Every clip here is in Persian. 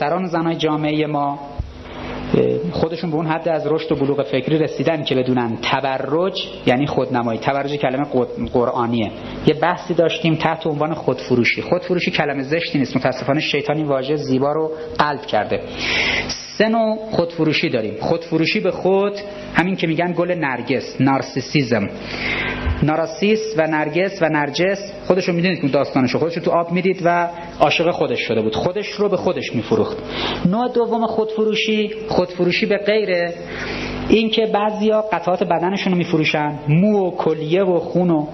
دختران و زنای جامعه ما خودشون به اون حد از رشد و بلوغ فکری رسیدن که بدونن تبرج یعنی خودنمایی. تبرج کلمه قرآنیه. یه بحثی داشتیم تحت عنوان خودفروشی. خودفروشی کلمه زشتی نیست. متاسفانه شیطان این واژه زیبا رو قلب کرده. سه نوع خودفروشی داریم. خودفروشی به خود همین که میگن گل نرگس نارسیسیزم. ناراسیس و نرگس و نرجس خودشو می‌دونید که داستانشو خودشو تو آب می‌دید و عاشق خودش شده بود. خودش رو به خودش میفروخت. نوع دوم خودفروشی خودفروشی به غیره. این که بعضیا قطعات بدنشون رو میفروشن مو و کلیه و خون و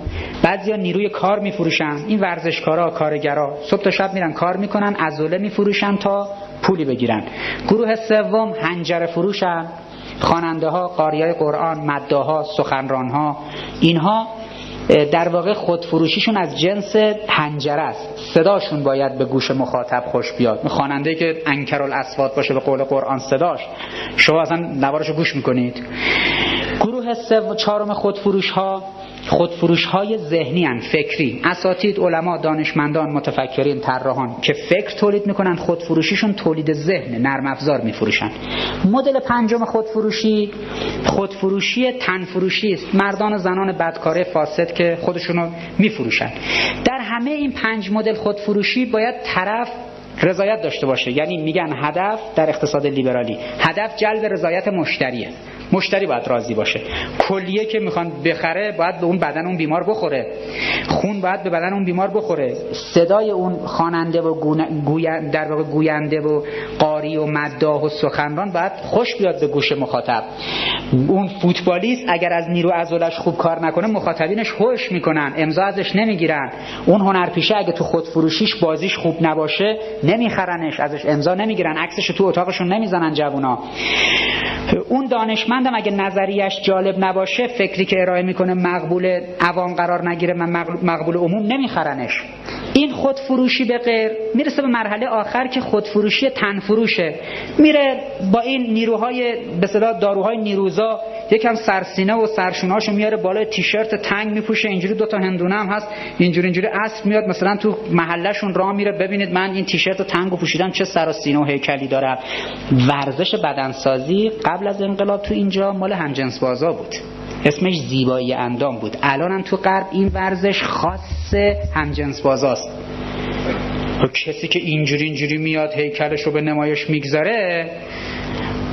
بعضیا نیروی کار میفروشن. این ورزشکارا کارگرا صبح تا شب میرن کار می‌کنن عضله میفروشن تا پولی بگیرن. گروه سوم هنجر فروشن. خواننده ها قاریای قرآن مداها سخنران ها اینها در واقع خودفروشیشون از جنس پنجره است. صداشون باید به گوش مخاطب خوش بیاد. خواننده که انکر اسوات باشه به قول قرآن صداش شما اصلا نوارشو گوش می‌کنید. گروه چهارم خودفروش ها خودفروش های ذهنی هن، فکری. اساتید علما دانشمندان متفکرین طراحان که فکر تولید می‌کنن خودفروشیشون تولید ذهن نرم افزار میفروشن. مدل پنجم خودفروشی خودفروشی تنفروشی است. مردان و زنان بدکاره فاسد که خودشونو میفروشن. در همه این پنج مدل خودفروشی باید طرف رضایت داشته باشه. یعنی میگن هدف در اقتصاد لیبرالی. هدف جلب رضایت مشتریه. مشتری باید راضی باشه. کلیه که می‌خوان بخره باید به اون بدن اون بیمار بخوره. خون باید به بدن اون بیمار بخوره. صدای اون خواننده و در واقع گوینده و قاری و مداح و سخنران باید خوش بیاد به گوش مخاطب. اون فوتبالیست اگر از نیرو عضلش خوب کار نکنه مخاطبینش هوش می‌کنن امضا ازش نمی‌گیرن. اون هنرپیشه اگه تو خودفروشیش بازیش خوب نباشه نمیخرنش ازش امضا نمی‌گیرن. عکسش تو اتاقشون نمی‌زنن جوونا. اون دانشمندم اگه نظریش جالب نباشه فکری که ارائه می‌کنه مقبول عوام قرار نگیره من مقبول عموم نمیخرنش. این خودفروشی به غیر می‌رسه به مرحله آخر که خودفروشی تنفروشه. میره با این نیروهای به صلاح داروهای نیروزا یکم سرسینه و سرشوناشو میاره بالای تیشرت تنگ میپوشه. اینجوری دو تا هندونه هم هست. اینجوری اینجوری اسب میاد. مثلا تو محلشون راه میره. ببینید من این تیشرت تنگو پوشیدم چه سر و سینه و هیکلی داره ورزش بدنسازی قبل از انقلاب تو اینجا مال همجنس بازا بود. اسمش زیبایی اندام بود. الان تو غرب این ورزش خاص همجنس بازاست و کسی که اینجوری اینجوری میاد هیکلش رو به نمایش می‌گذاره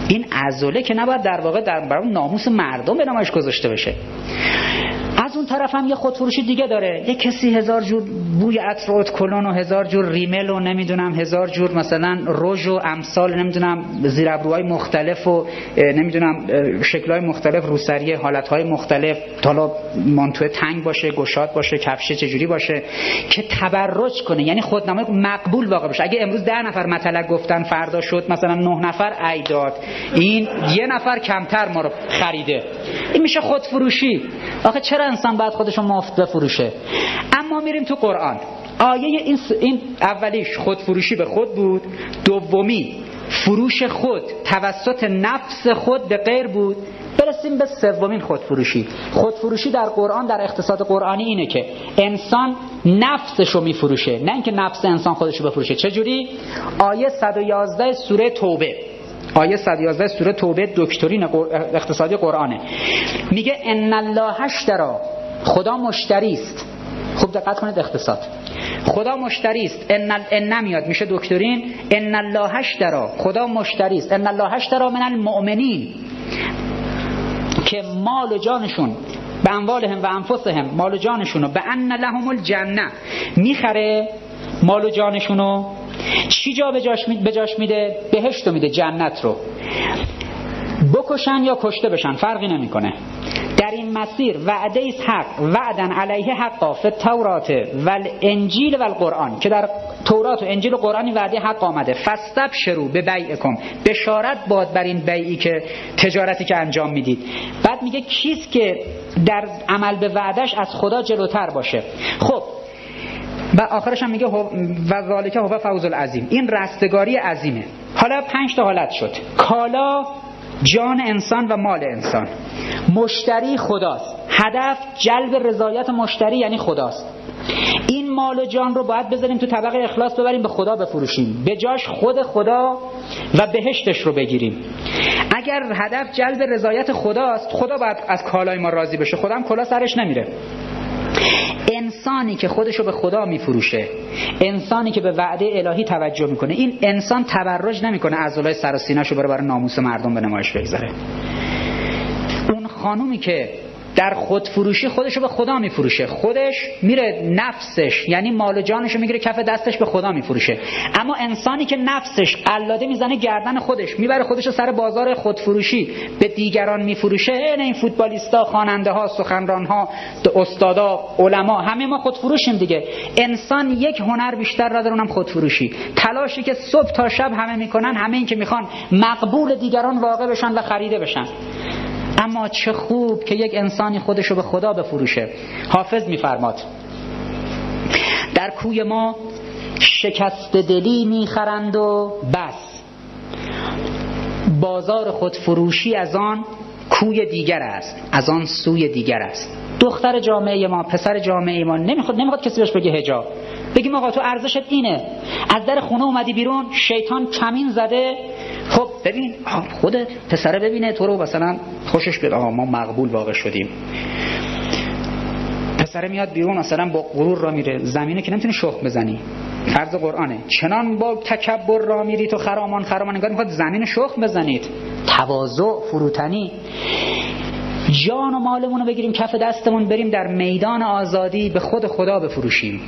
این ازوله که نباید در واقع در برای ناموس مردم به نمایش گذاشته بشه. اون طرف هم یه خودفروشی دیگه داره. یه کسی هزار جور بوی عطر و کلون و هزار جور ریمل و نمی‌دونم هزار جور مثلا رژ و امثال نمی‌دونم زیرابروهای مختلف و نمی‌دونم شکلهای مختلف روسری حالتهای مختلف. حالا مانتو تنگ باشه گشاد باشه کفشه چجوری باشه؟ که تبرج کنه. یعنی خودنمای مقبول واقع بشه. اگه امروز ده نفر مطلق گفتن فردا شد مثلا نه نفر ایداد این یه نفر کمتر ما رو خریده. این میشه خودفروشی آخه چرا انسان باید خودشو مفت بفروشه؟ اما میریم تو قرآن. آیه این, این اولیش خودفروشی به خود بود دومی فروش خود توسط نفس خود به غیر بود. برسیم به سومین خودفروشی خودفروشی در قرآن در اقتصاد قرآنی اینه که انسان نفسشو میفروشه. نه اینکه نفس انسان خودشو بفروشه. چجوری؟ آیه 111 سوره توبه. آیه 111 سوره توبه دکترین اقتصادی قرآنه. میگه ان الله اشترا خدا مشتری است. خوب دقت کنید اقتصاد. خدا مشتری است. ان ان نمیاد. میشه دکترین؟ ان الله اشترا خدا مشتری است. ان الله اشترا من المؤمنین. که مال و جانشون به اموالهم و انفسهم مال و جانشونو به ان لهم الجنه. می‌خره مال و جانشونو چی جا به جاش میده؟ بهشتو میده جنت رو. بکشن یا کشته بشن فرقی نمی‌کنه. در این مسیر وعده ایست حق وعدن علیه حقا فی تورات و انجیل و القرآن که در تورات و انجیل و قرآنی وعده حق آمده. فستب شروع به بیعکم بشارت باد بر این بیعی که تجارتی که انجام می‌دید. بعد میگه کیست که در عمل به وعدش از خدا جلوتر باشه؟ خب و آخرش هم میگه و ذالک هو فوز العظیم. این رستگاری عظیمه. حالا پنج تا حالت شد. کالا جان انسان و مال انسان. مشتری خداست. هدف جلب رضایت مشتری یعنی خداست. این مال و جان رو باید بذاریم تو طبق اخلاص ببریم به خدا بفروشیم. به جاش خود خدا و بهشتش رو بگیریم. اگر هدف جلب رضایت خداست خدا باید از کالای ما راضی بشه. هم کلا سرش نمیره. انسانی که خودشو به خدا میفروشه انسانی که به وعده الهی توجه می‌کنه. این انسان تبرج نمی‌کنه عضلای سر و سینه‌شو برای ناموس مردم به نمایش بگذاره. اون خانومی که در خودفروشی خودشو به خدا میفروشه. خودش میره نفسش یعنی مال و جانشو می‌گیره کف دستش به خدا میفروشه. اما انسانی که نفسش قلاده می‌زنه گردن خودش می‌بره خودشو سر بازار خودفروشی به دیگران میفروشه. این این فوتبالیستا خواننده ها سخنران ها استادا علما همه ما خودفروشیم دیگه. انسان یک هنر بیشتر را اونم خودفروشی. تلاشی که صبح تا شب همه می‌کنن همه این که می‌خوان مقبول دیگران واقع بشن و خریده بشن. اما چه خوب که یک انسانی خودش رو به خدا بفروشه. حافظ میفرماد. در کوی ما شکست دلی می‌خرند و بس. بازار خود فروشی از آن کوی دیگر است از آن سوی دیگر است. دختر جامعه ما پسر جامعه ما نمی‌خواد نمی‌خواد کسی بهش بگه هجاب بگیم آقا تو ارزشت اینه. از در خونه اومدی بیرون شیطان کمین زده ببین خود پسره ببینه تو رو مثلا خوشش بیاد. آقا ما مقبول واقع شدیم. پسره میاد بیرون مثلا با غرور را میره. زمینه که نمی‌تونی شخ بزنی. فرض قرآنه. چنان با تکبر را میری تو خرامان خرامان انگار می‌خواد زمین شخ بزنید. تواضع فروتنی. جان و مالمون رو بگیریم کف دستمون بریم در میدان آزادی به خود خدا بفروشیم.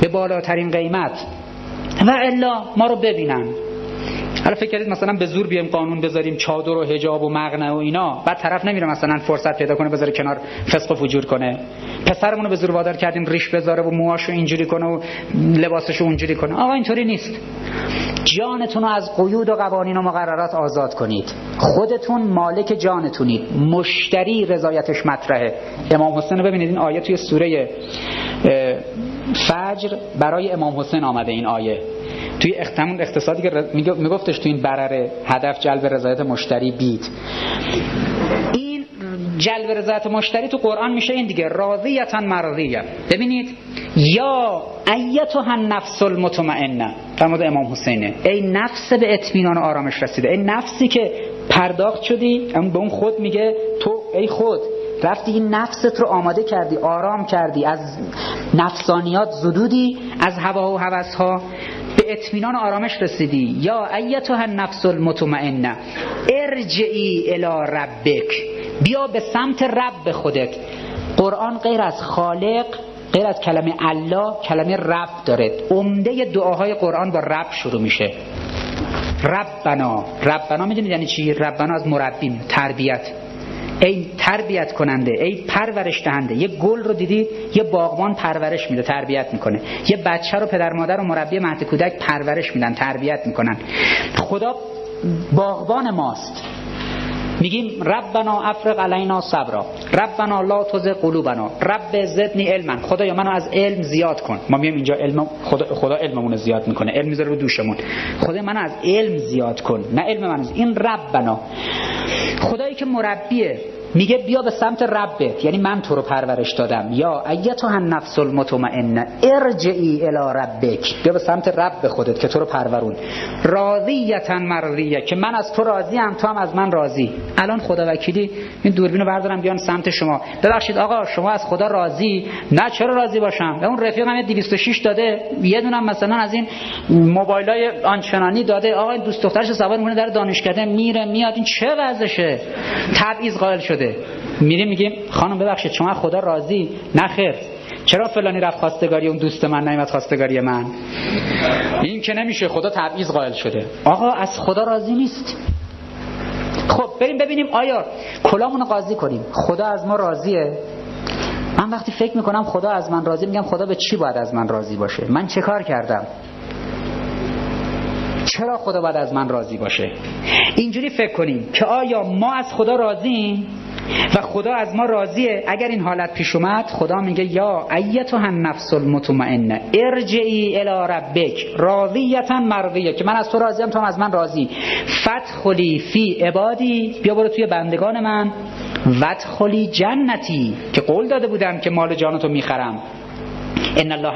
به بالاترین قیمت. و الا ما رو ببینن. حالا فکر کردید مثلا به زور بیایم قانون بذاریم چادر و حجاب و مغنه و اینا بعد طرف نمیره مثلا فرصت پیدا کنه بذاره کنار فسق و فجور کنه. پسرمون رو به زور وادار کردیم ریش بذاره و موهاشو اینجوری کنه و لباسشو اونجوری کنه. آقا اینطوری نیست. جانتون رو از قیود و قوانین و مقررات آزاد کنید. خودتون مالک جانتونید. مشتری رضایتش مطرحه. امام حسین رو ببینید این آیه توی سوره فجر برای امام حسین آمده این آیه. توی اختمون اقتصادی که میگفتش توی این برره هدف جلب رضایت مشتری بید. این جلب رضایت مشتری تو قرآن میشه این دیگه راضیتا مرضیه. ببینید یا ایتها النفس المطمئنه. فرمود امام حسینه. ای نفس به اطمینان آرامش رسیده. ای نفسی که پرداخت شدی اون به اون خود میگه تو ای خود رفتی این نفست رو آماده کردی آرام کردی از نفسانیات زدودی از هوا و هوس ها اطمینان آرامش رسیدی. یا ایتها النفس المطمئنه. ارجعی الی ربک. بیا به سمت رب خودت. قرآن غیر از خالق غیر از کلمه الله کلمه رب داره. عمده دعاهای قرآن با رب شروع میشه. ربنا. ربنا می‌دونید یعنی چی؟ ربنا از مربی تربیت. ای تربیت کننده ای پرورش دهنده یه گل رو دیدید یه باغبان پرورش میده تربیت می‌کنه. یه بچه رو پدر مادر و مربی مهد کودک پرورش میدن تربیت می‌کنن. خدا باغبان ماست. میگیم ربنا افرق علینا صبرا ربنا لا تزغ قلوبنا رب زدنی علما. خدایا منو از علم زیاد کن. ما میگیم اینجا علم خدا, خدا علممون زیاد می‌کنه علم می‌ذاره رو دوشمون. خدا منو از علم زیاد کن. نه علم من این ربنا. خدایی که مربیه میگه بیا به سمت ربت. یعنی من تو رو پرورش دادم. یا ایتها النفس المطمئنه ارجعی الی ربک. بیا به سمت رب خودت که تو رو پرورون. راضیتا مرضیه. که من از تو راضی ام تو هم از من راضی. الان خدا وکیلی این دوربینو بردارم بیان سمت شما. ببخشید آقا شما از خدا راضی؟ نه چرا راضی باشم؟ به اون رفیقم 206 داده. یه دونم مثلا از این موبایلای آنچنانی داده. آقا این دوست دخترش سوار می‌کنه در دانشکده میره میاد. این چه وضعشه؟ تبعیض قائل شده. شده. میریم میگیم خانم ببخشید شما خدا راضی؟ نخیر چرا فلانی رفت خواستگاری اون دوست من نیمت خواستگاری من؟ این که نمیشه خدا تبعیض قائل شده. آقا از خدا راضی نیست. خب بریم ببینیم آیا کلامونو قاضی کنیم. خدا از ما راضیه. من وقتی فکر می‌کنم خدا از من راضی میگم خدا به چی باید از من راضی باشه؟ من چه کار کردم؟ چرا خدا باید از من راضی باشه؟ اینجوری فکر کنیم که آیا ما از خدا راضیم؟ و خدا از ما راضیه. اگر این حالت پیش اومد خدا میگه یا ایتها النفس المطمئنه ارجعی الی ربک راضیتا مرضیه. که من از تو راضیم تو از من راضی. فتخلی فی عبادی بیا برو توی بندگان من. ودخلی جنتی که قول داده بودم که مال جانتو می‌خرم. ان الله